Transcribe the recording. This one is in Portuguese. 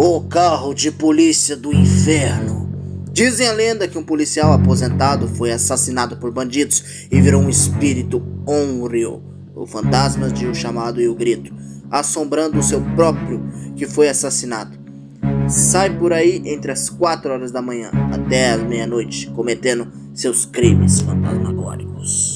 O carro de polícia do inferno. Dizem a lenda que um policial aposentado foi assassinado por bandidos e virou um espírito honrio, o fantasma de o chamado e o grito, assombrando o seu próprio que foi assassinado. Sai por aí entre as 4 horas da manhã até as meia-noite, cometendo seus crimes fantasmagóricos.